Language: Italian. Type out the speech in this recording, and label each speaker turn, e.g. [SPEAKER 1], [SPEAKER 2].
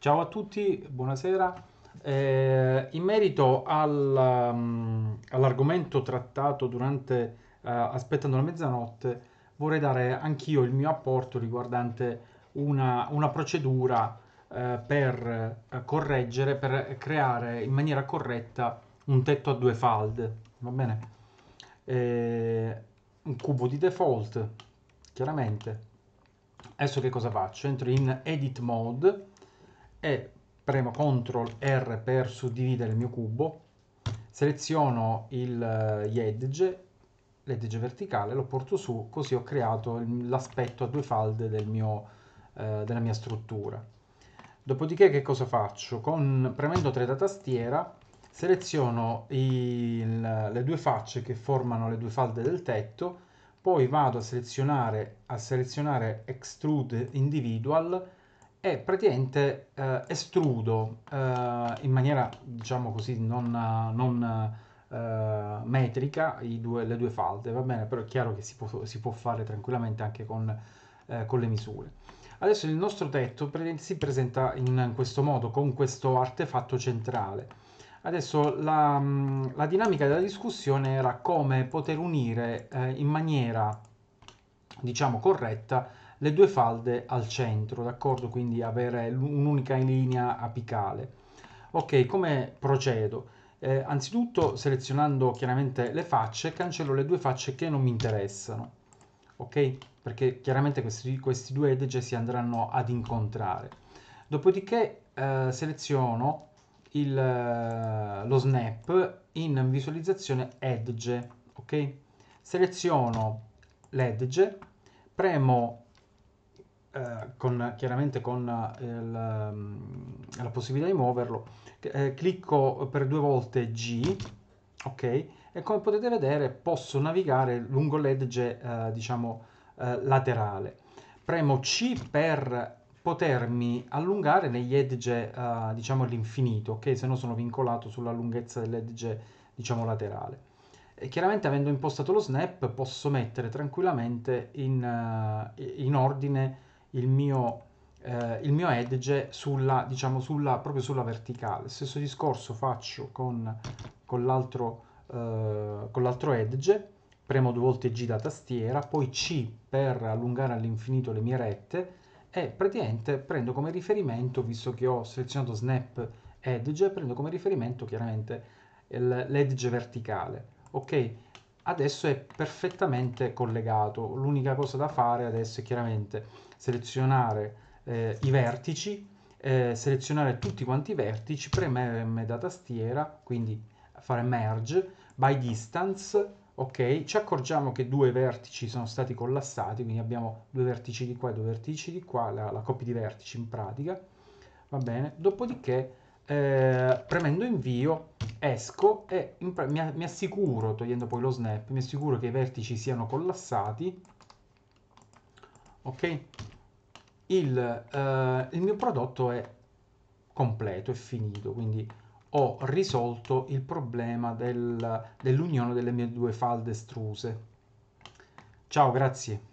[SPEAKER 1] Ciao a tutti, buonasera. Eh, in merito al, um, all'argomento trattato durante eh, Aspettando la mezzanotte, vorrei dare anch'io il mio apporto riguardante una, una procedura eh, per eh, correggere, per creare in maniera corretta un tetto a due falde. Va bene? Eh, un cubo di default, chiaramente. Adesso che cosa faccio? Entro in Edit Mode e premo CTRL R per suddividere il mio cubo, seleziono il, eh, gli edge, l'edge verticale, lo porto su, così ho creato l'aspetto a due falde del mio, eh, della mia struttura. Dopodiché che cosa faccio? Con, premendo 3 da tastiera seleziono il, le due facce che formano le due falde del tetto, poi vado a selezionare, a selezionare Extrude Individual e praticamente eh, estrudo eh, in maniera, diciamo così, non, non eh, metrica due, le due falde, va bene? Però è chiaro che si può, si può fare tranquillamente anche con, eh, con, le misure. Adesso il nostro tetto si presenta in questo modo, con questo artefatto centrale. Adesso la, la dinamica della discussione era come poter unire eh, in maniera, diciamo, corretta le due falde al centro, d'accordo? Quindi avere un'unica linea apicale. Ok, come procedo? Eh, anzitutto selezionando chiaramente le facce, cancello le due facce che non mi interessano, ok? Perché chiaramente questi, questi due edge si andranno ad incontrare. Dopodiché eh, seleziono il, lo snap in visualizzazione edge, ok? Seleziono l'edge, premo eh, con, chiaramente con eh, il, mm, la possibilità di muoverlo, eh, clicco per due volte G, ok? E come potete vedere posso navigare lungo l'edge, eh, diciamo, eh, laterale. Premo C per potermi allungare negli edge, diciamo, all'infinito, ok? Se no sono vincolato sulla lunghezza dell'edge, diciamo, laterale. E chiaramente avendo impostato lo snap posso mettere tranquillamente in, in ordine il mio, eh, il mio edge sulla, diciamo, sulla, proprio sulla verticale. Stesso discorso faccio con, con, l'altro, eh, con l'altro edge, premo due volte G da tastiera, poi C per allungare all'infinito le mie rette e praticamente prendo come riferimento, visto che ho selezionato Snap Edge, prendo come riferimento chiaramente l'edge verticale. Ok, adesso è perfettamente collegato. L'unica cosa da fare adesso è chiaramente selezionare eh, i vertici, eh, selezionare tutti quanti i vertici, premere M da tastiera, quindi fare merge, by distance, ok, ci accorgiamo che due vertici sono stati collassati, quindi abbiamo due vertici di qua e due vertici di qua, la, la coppia di vertici in pratica, va bene, dopodiché eh, premendo invio esco e mi, mi, assicuro, togliendo poi lo snap, mi assicuro che i vertici siano collassati, ok? Il, eh, il mio prodotto è completo, è finito, quindi ho risolto il problema del, dell'unione delle mie due falde estruse. Ciao, grazie.